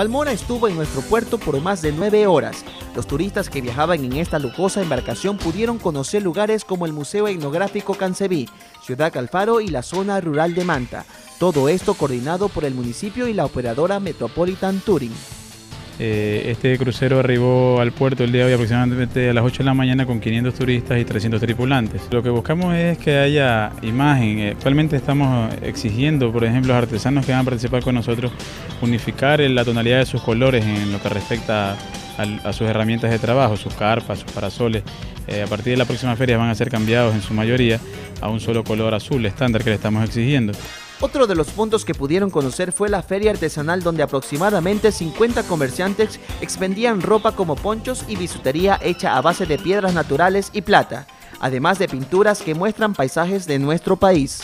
Balmora estuvo en nuestro puerto por más de nueve horas. Los turistas que viajaban en esta lujosa embarcación pudieron conocer lugares como el Museo Etnográfico Cancebí, Ciudad Calfaro y la zona rural de Manta. Todo esto coordinado por el municipio y la operadora Metropolitan Touring. Eh, este crucero arribó al puerto el día de hoy aproximadamente a las 8 de la mañana con 500 turistas y 300 tripulantes. Lo que buscamos es que haya imagen. Actualmente estamos exigiendo, por ejemplo, a los artesanos que van a participar con nosotros, unificar la tonalidad de sus colores en lo que respecta a, sus herramientas de trabajo, sus carpas, sus parasoles. Eh, a partir de la próxima feria van a ser cambiados en su mayoría a un solo color azul estándar que le estamos exigiendo. Otro de los puntos que pudieron conocer fue la feria artesanal donde aproximadamente 50 comerciantes expendían ropa como ponchos y bisutería hecha a base de piedras naturales y plata, además de pinturas que muestran paisajes de nuestro país.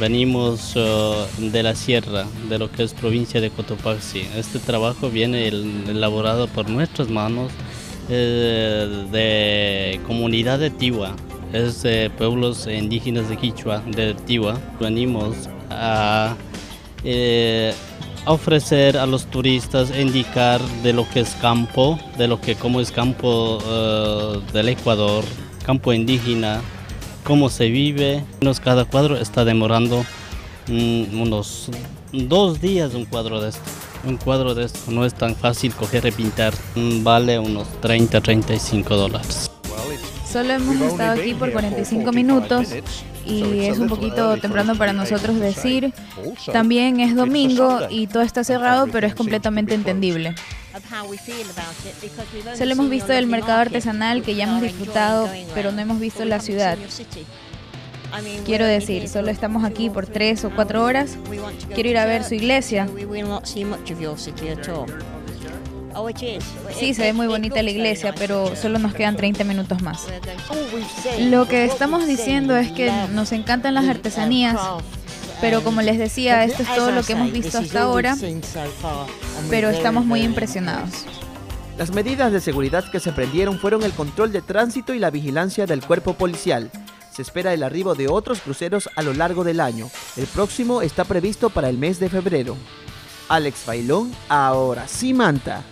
Venimos uh, de la sierra, de lo que es provincia de Cotopaxi. Este trabajo viene elaborado por nuestras manos eh, de comunidad de Tiwa, es de pueblos indígenas de Quichua, de Tiwa. Venimos a eh, ofrecer a los turistas, indicar de lo que es campo, de lo que como es campo eh, del Ecuador, campo indígena, cómo se vive. Cada cuadro está demorando mm, unos dos días un cuadro de esto. Un cuadro de esto no es tan fácil coger y pintar, vale unos 30-35 dólares. Solo hemos estado aquí por 45 minutos y es un poquito temprano para nosotros decir. También es domingo y todo está cerrado, pero es completamente entendible. Solo hemos visto el mercado artesanal que ya hemos disfrutado, pero no hemos visto la ciudad. Quiero decir, solo estamos aquí por tres o cuatro horas. Quiero ir a ver su iglesia. Sí, se ve muy bonita la iglesia, pero solo nos quedan 30 minutos más. Lo que estamos diciendo es que nos encantan las artesanías, pero como les decía, esto es todo lo que hemos visto hasta ahora, pero estamos muy impresionados. Las medidas de seguridad que se prendieron fueron el control de tránsito y la vigilancia del cuerpo policial. Se espera el arribo de otros cruceros a lo largo del año. El próximo está previsto para el mes de febrero. Alex Bailón, ahora sí manta.